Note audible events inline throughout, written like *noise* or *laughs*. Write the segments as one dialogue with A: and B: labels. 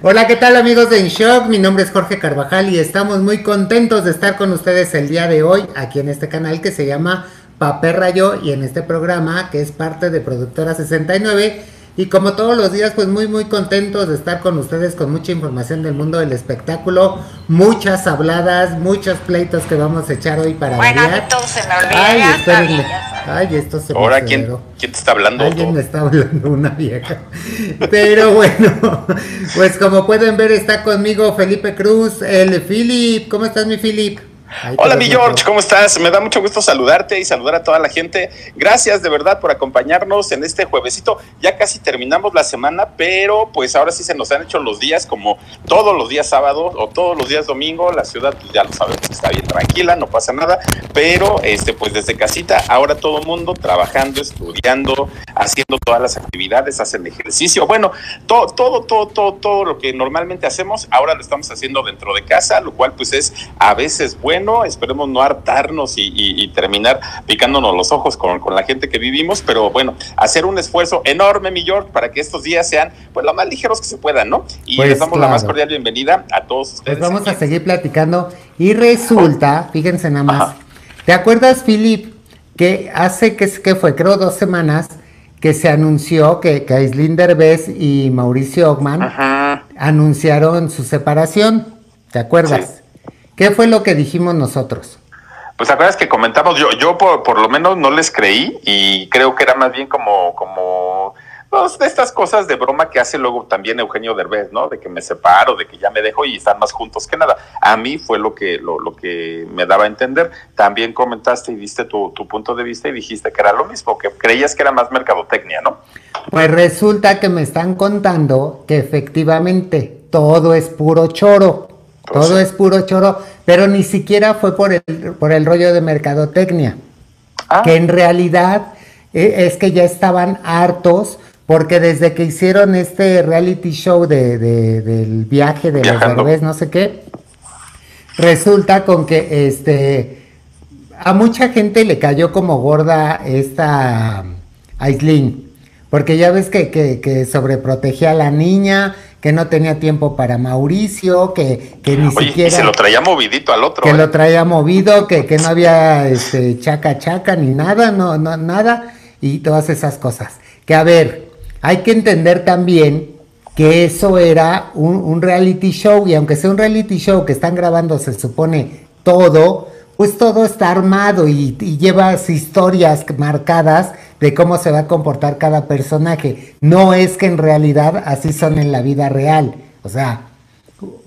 A: Hola, ¿qué tal amigos de InShock? Mi nombre es Jorge Carvajal y estamos muy contentos de estar con ustedes el día de hoy aquí en este canal que se llama Papel Rayo y en este programa que es parte de Productora 69 y como todos los días, pues muy, muy contentos de estar con ustedes con mucha información del mundo del espectáculo, muchas habladas, muchos pleitos que vamos a echar hoy para
B: Bueno, a mí todo se me olvida.
A: Ay,
B: ya está
A: espérenme. Ay, esto se
C: Ahora, ¿quién. ¿quién te está hablando?
A: Alguien me está hablando una vieja. Pero bueno, pues como pueden ver está conmigo Felipe Cruz, el Philip. ¿Cómo estás mi Philip? Ahí
C: Hola mi. George, ¿cómo estás? Me da mucho gusto saludarte y saludar a toda la gente. Gracias de verdad por acompañarnos en este juevesito. Ya casi terminamos la semana, pero pues ahora sí se nos han hecho los días como todos los días sábados o todos los días domingo. La ciudad pues, ya lo sabemos que está bien tranquila, no pasa nada, pero este pues desde casita ahora todo el mundo trabajando, estudiando, haciendo todas las actividades, hacen ejercicio. Bueno, todo, todo, todo, todo, todo lo que normalmente hacemos, ahora lo estamos haciendo dentro de casa, lo cual pues es a veces bueno, esperemos no hartarnos y, y- y terminar picándonos los ojos con, con la gente que vivimos, pero bueno, hacer un esfuerzo enorme, mi George, para que estos días sean pues lo más ligeros que se puedan, ¿no? Y
A: Pues,
C: les damos la más cordial bienvenida a todos ustedes.
A: Pues vamos a seguir platicando. Y resulta, fíjense nada más.
C: Ajá.
A: ¿Te acuerdas, Philip, que hace que, que fue, creo, dos semanas que se anunció que, que Aislinn Derbez y Mauricio Ogman
C: Ajá.
A: anunciaron su separación? ¿Te acuerdas? ¿Qué fue lo que dijimos nosotros?
C: Pues acuerdas que comentamos, yo, yo por, por lo menos no les creí y creo que era más bien como, como pues, de estas cosas de broma que hace luego también Eugenio Derbez, ¿no? De que me separo, de que ya me dejo y están más juntos que nada. A mí fue lo que, lo, lo que me daba a entender. También comentaste y diste tu, tu punto de vista y dijiste que era lo mismo, que creías que era más mercadotecnia, ¿no?
A: Pues resulta que me están contando que efectivamente todo es puro choro.
C: Pues
A: Todo
C: sí.
A: es puro choro, pero ni siquiera fue por el, por el rollo de mercadotecnia.
C: Ah,
A: que en realidad eh, es que ya estaban hartos porque desde que hicieron este reality show de, de- del viaje de los. Derbez, no sé qué, resulta con que este a mucha gente le cayó como gorda esta Aislinn, porque ya ves que, que, que sobreprotegía a la niña, que no tenía tiempo para Mauricio, que, que ni
C: Oye,
A: siquiera
C: y se lo traía movidito al otro.
A: que
C: ¿eh?
A: lo traía movido, que, que no había este chaca chaca ni nada, no, no, nada, y todas esas cosas. Que a ver, hay que entender también que eso era un, un reality show, y aunque sea un reality show que están grabando, se supone todo, pues todo está armado y, llevas historias marcadas de cómo se va a comportar cada personaje. No es que en realidad así son en la vida real. O sea,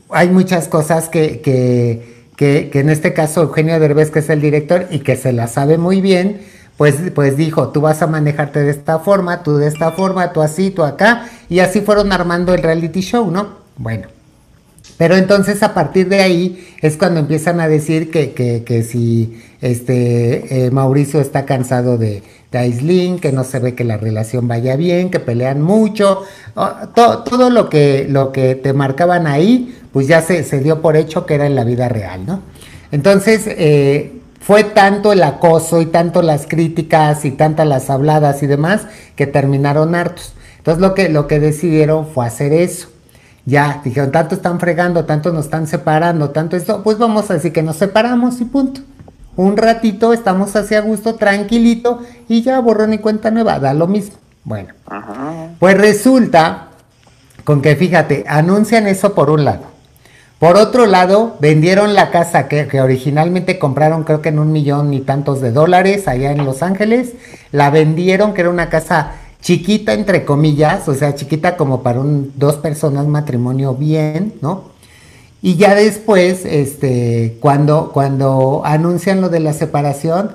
A: hay muchas cosas que, que, que, que en este caso Eugenio Derbez, que es el director y que se la sabe muy bien, pues, pues dijo, tú vas a manejarte de esta forma, tú de esta forma, tú así, tú acá, y así fueron armando el reality show, ¿no? Bueno. Pero entonces a partir de ahí es cuando empiezan a decir que, que, que si este eh, Mauricio está cansado de, de que no se ve que la relación vaya bien, que pelean mucho, oh, to- todo lo que, lo que te marcaban ahí, pues ya se, se dio por hecho que era en la vida real, ¿no? Entonces, eh, fue tanto el acoso y tanto las críticas y tantas las habladas y demás que terminaron hartos. Entonces lo que, lo que decidieron fue hacer eso. Ya, dijeron, tanto están fregando, tanto nos están separando, tanto esto, pues vamos a decir que nos separamos y punto. Un ratito estamos así a gusto, tranquilito, y ya borrón y cuenta nueva, da lo mismo. Bueno, pues resulta con que fíjate, anuncian eso por un lado. Por otro lado, vendieron la casa que, que originalmente compraron creo que en un millón y tantos de dólares allá en Los Ángeles. La vendieron, que era una casa chiquita entre comillas, o sea, chiquita como para un, dos personas, matrimonio bien, ¿no? Y ya después, este, cuando, cuando anuncian lo de la separación,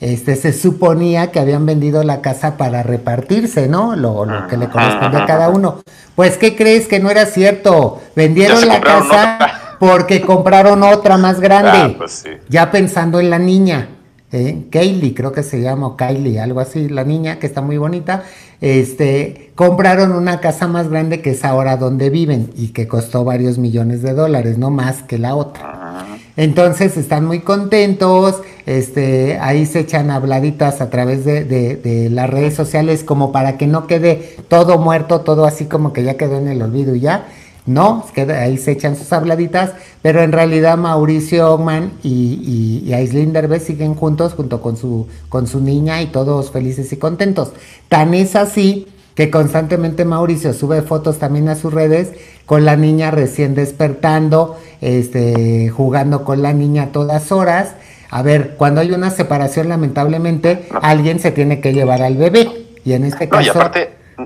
A: este, se suponía que habían vendido la casa para repartirse, ¿no? Lo, lo que le correspondía a cada uno. Pues, ¿qué crees que no era cierto? Vendieron la casa
C: otra.
A: porque compraron otra más grande.
C: Ah, pues sí.
A: Ya pensando en la niña. ¿Eh? Kaylee, creo que se llama, Kylie, algo así, la niña que está muy bonita, este, compraron una casa más grande que es ahora donde viven y que costó varios millones de dólares, no más que la otra. Entonces están muy contentos, este, ahí se echan habladitas a través de, de- de las redes sociales como para que no quede todo muerto, todo así como que ya quedó en el olvido y ya. No, es que ahí se echan sus habladitas, pero en realidad Mauricio Ogman y, y, y siguen juntos junto con su, con su niña y todos felices y contentos. Tan es así que constantemente Mauricio sube fotos también a sus redes con la niña recién despertando, este, jugando con la niña a todas horas. A ver, cuando hay una separación, lamentablemente, alguien se tiene que llevar al bebé. Y en este caso,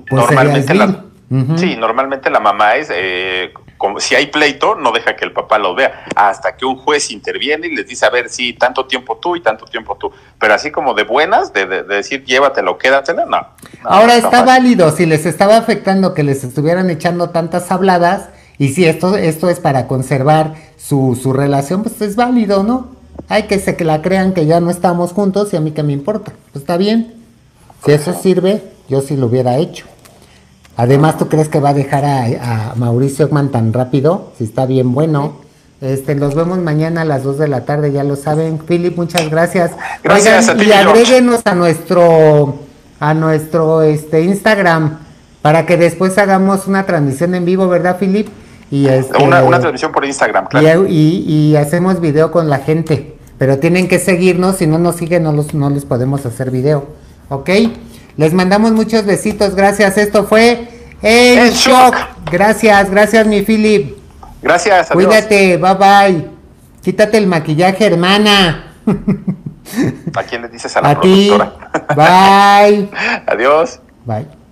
C: pues normalmente Sí, normalmente la mamá es, eh, como, si hay pleito, no deja que el papá lo vea, hasta que un juez interviene y les dice, a ver, sí, tanto tiempo tú y tanto tiempo tú. Pero así como de buenas, de, decir, llévatelo, quédatelo, no.
A: Ahora está, válido, si les estaba afectando que les estuvieran echando tantas habladas, y si esto, esto es para conservar su, su relación, pues es válido, ¿no? Hay que se que la crean que ya no estamos juntos y a mí que me importa. Pues está bien. Si eso sirve, yo sí lo hubiera hecho. Además, ¿tú crees que va a dejar a, Mauricio Ockman tan rápido? Si está bien bueno. Este, nos vemos mañana a las 2 de la tarde, ya lo saben. Philip, muchas gracias.
C: Gracias a ti,
A: y agréguenos a nuestro a nuestro este Instagram para que después hagamos una transmisión en vivo, ¿verdad, Philip?
C: Y este, una, transmisión por Instagram,
A: claro. Y, hacemos video con la gente. Pero tienen que seguirnos, si no nos siguen no, los, no les podemos hacer video. ¿Ok? Les mandamos muchos besitos, gracias. Esto fue En, shock. Gracias, gracias mi Philip.
C: Gracias.
A: Adiós. Cuídate, bye bye. Quítate el maquillaje, hermana.
C: ¿A quién le dices a *laughs* la
A: a Ti. *laughs* Bye.
C: Adiós.
A: Bye.